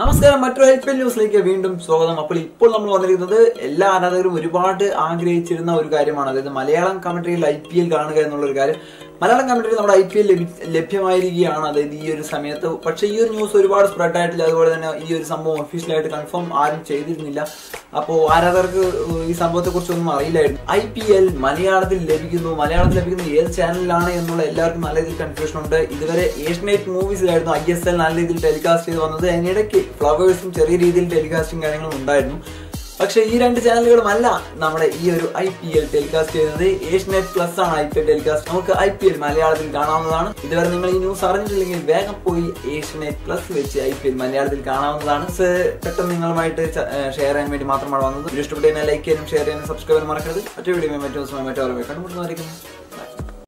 നമസ്കാരം മറ്റൊരു ഹെൽപ്പ് ന്യൂസിലേക്ക് വീണ്ടും സ്വാഗതം. അപ്പോൾ ഇപ്പോൾ നമ്മൾ വന്നിരിക്കുന്നത് എല്ലാ ആരാധകരും ഒരുപാട് ആഗ്രഹിച്ചിരുന്ന ഒരു കാര്യമാണ്. അതായത് മലയാളം കമന്ററിയിൽ ഐ പി എൽ കാണുക എന്നുള്ള ഒരു കാര്യം. മലയാളം കമന്ററി നമ്മുടെ ഐ പി എൽ ലഭ്യമായിരിക്കുകയാണ്. അതായത് ഈ ഒരു സമയത്ത് പക്ഷേ ഈ ഒരു ന്യൂസ് ഒരുപാട് സ്പ്രെഡ് ആയിട്ടില്ല. അതുപോലെ തന്നെ ഈ ഒരു സംഭവം ഒഫീഷ്യലായിട്ട് കൺഫേം ആരും ചെയ്തിരുന്നില്ല. അപ്പോൾ ആരാധകർക്ക് ഈ സംഭവത്തെ കുറിച്ചൊന്നും അറിയില്ലായിരുന്നു. ഐ പി എൽ മലയാളത്തിൽ ലഭിക്കുന്നു. മലയാളത്തിൽ ലഭിക്കുന്ന ഏത് ചാനലിലാണ് എന്നുള്ള എല്ലാവർക്കും നല്ല രീതിയിൽ കൺഫ്യൂഷൻ ഉണ്ട്. ഇതുവരെ ഏഷ്യനെറ്റ് മൂവീസിലായിരുന്നു ഐ എസ് എൽ നല്ല രീതിയിൽ ടെലികാസ്റ്റ് ചെയ്ത് വന്നത്. അതിനിടയ്ക്ക് ഫ്ലവേഴ്സും ചെറിയ രീതിയിൽ ടെലികാസ്റ്റും കാര്യങ്ങളും ഉണ്ടായിരുന്നു. പക്ഷേ ഈ രണ്ട് ചാനലുകളുമല്ല നമ്മുടെ ഈ ഒരു ഐ പി എൽ ടെലികാസ്റ്റ് ചെയ്യുന്നത്. ഏഷ്യനെറ്റ് പ്ലസ് ആണ് ഐ പി എൽ ടെലികാസ്റ്റ് നമുക്ക് ഐ പി എൽ മലയാളത്തിൽ കാണാവുന്നതാണ്. ഇതുവരെ നിങ്ങൾ ഈ ന്യൂസ് അറിഞ്ഞിട്ടില്ലെങ്കിൽ വേഗം പോയി ഏഷ്യനെറ്റ് പ്ലസ് വെച്ച് ഐ പി എൽ മലയാളത്തിൽ കാണാവുന്നതാണ്. പെട്ടെന്ന് നിങ്ങളുമായിട്ട് ഷെയർ ചെയ്യാൻ വേണ്ടി മാത്രമാണ് വന്നത്. വീഡിയോ ഇഷ്ടപ്പെട്ടു ലൈക്ക് ചെയ്യാനും ഷെയർ ചെയ്യാനും സബ്സ്ക്രൈബ് ചെയ്യാനും മറക്കരുത്. മറ്റൊരു വീഡിയോ മറ്റു ദിവസമായി മറ്റു കണ്ടുമുട്ടുന്നതായിരിക്കും.